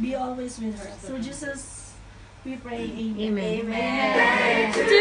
be always with her. So Jesus, we pray. Amen. Amen. Amen.